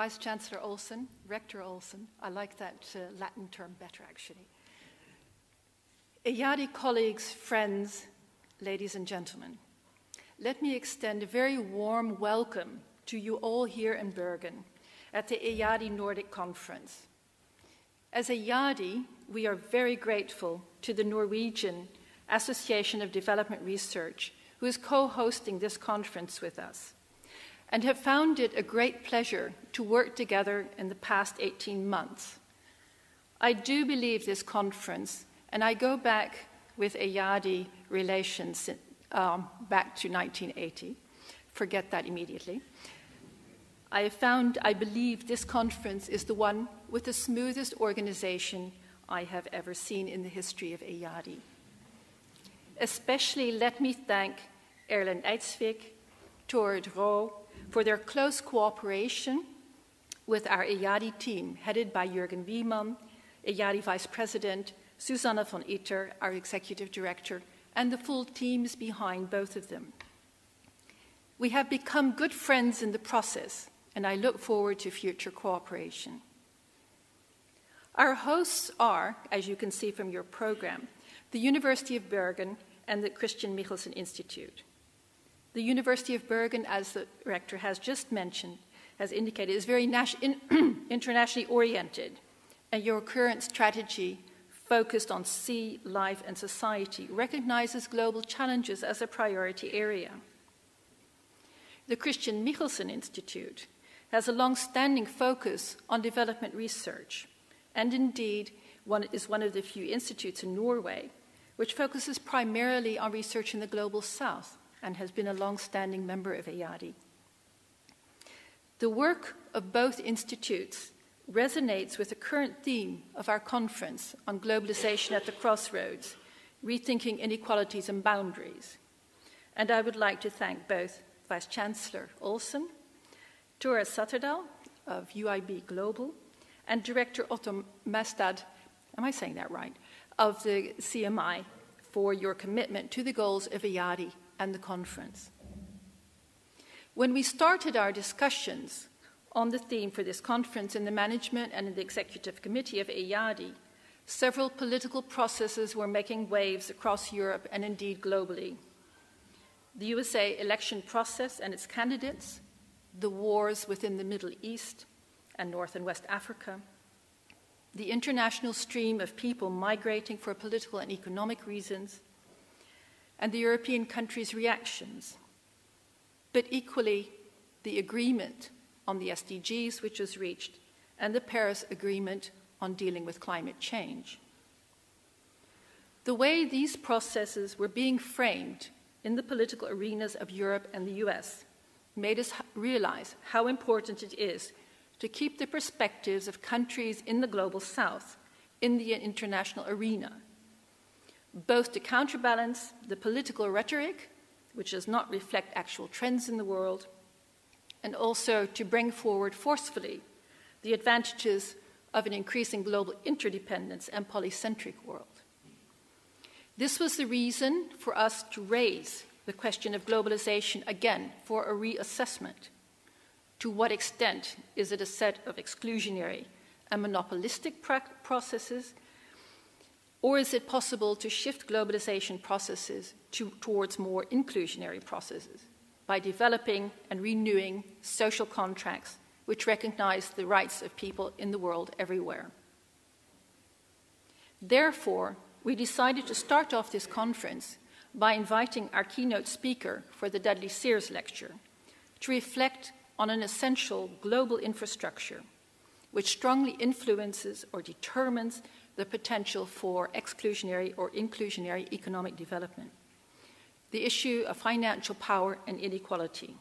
Vice Chancellor Olsen, Rector Olsen. I like that uh, Latin term better, actually. EADI colleagues, friends, ladies and gentlemen, let me extend a very warm welcome to you all here in Bergen at the EADI Nordic Conference. As EADI, we are very grateful to the Norwegian Association of Development Research, who is co hosting this conference with us, and have found it a great pleasure to work together in the past 18 months. I do believe this conference, and I go back with EADI relations um, back to 1980, forget that immediately. I have found, I believe, this conference is the one with the smoothest organization I have ever seen in the history of EADI. Especially let me thank Erlend Eidsvik, Tord Rå, for their close cooperation with our EADI team, headed by Jürgen Wiemann, EADI Vice President, Susanna von Itter, our Executive Director, and the full teams behind both of them. We have become good friends in the process, and I look forward to future cooperation. Our hosts are, as you can see from your program, the University of Bergen and the Christian Michelsen Institute. The University of Bergen, as the rector has just mentioned, has indicated, is very in- internationally oriented, and your current strategy, focused on sea, life, and society, recognizes global challenges as a priority area. The Christian Michelsen Institute has a long standing focus on development research, and indeed one, is one of the few institutes in Norway which focuses primarily on research in the global south and has been a long standing member of EADI. The work of both institutes resonates with the current theme of our conference on globalization at the crossroads, rethinking inequalities and boundaries. And I would like to thank both Vice Chancellor Olsen Tora Satterdal of UIB Global, and Director Ottar Mæstad, am I saying that right, of the CMI for your commitment to the goals of EADI and the conference. When we started our discussions on the theme for this conference in the management and in the executive committee of EADI, several political processes were making waves across Europe and indeed globally. The USA election process and its candidates, the wars within the Middle East and North and West Africa, the international stream of people migrating for political and economic reasons, and the European countries' reactions, but equally the agreement on the SDGs which was reached and the Paris Agreement on dealing with climate change. The way these processes were being framed in the political arenas of Europe and the US made us realize how important it is to keep the perspectives of countries in the global south in the international arena, both to counterbalance the political rhetoric, which does not reflect actual trends in the world, and also to bring forward forcefully the advantages of an increasing global interdependence and polycentric world. This was the reason for us to raise the question of globalization again for a reassessment. To what extent is it a set of exclusionary and monopolistic processes, or is it possible to shift globalization processes to, towards more inclusionary processes by developing and renewing social contracts which recognize the rights of people in the world everywhere? Therefore, we decided to start off this conference by inviting our keynote speaker for the Dudley Seers lecture to reflect on an essential global infrastructure which strongly influences or determines the potential for exclusionary or inclusionary economic development. The issue of financial power and inequality.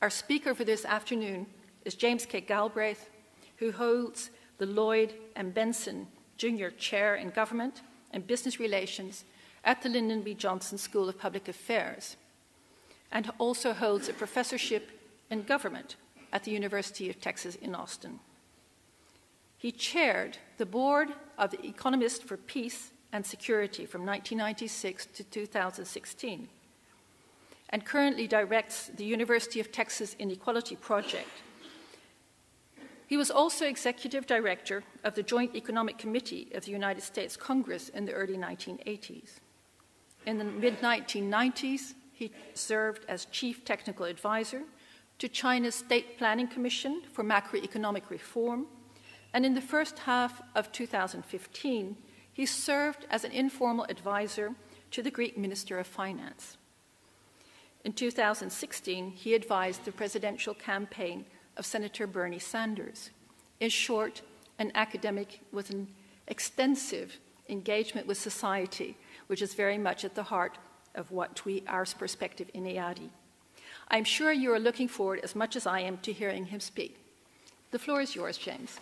Our speaker for this afternoon is James K. Galbraith, who holds the Lloyd M. Bentsen Jr. Chair in Government and Business Relations at the Lyndon B. Johnson School of Public Affairs and also holds a professorship in government at the University of Texas in Austin. He chaired the board of the Economist for Peace and Security from 1996 to 2016 and currently directs the University of Texas Inequality Project, He was also executive director of the Joint Economic Committee of the United States Congress in the early 1980s. In the mid 1990s, he served as chief technical advisor to China's State Planning Commission for Macroeconomic Reform, and in the first half of 2015, he served as an informal advisor to the Greek Minister of Finance. In 2016, he advised the presidential campaign of Senator Bernie Sanders. In short, an academic with an extensive engagement with society, which is very much at the heart of what we, our perspective in EADI. I'm sure you are looking forward as much as I am to hearing him speak. The floor is yours, James.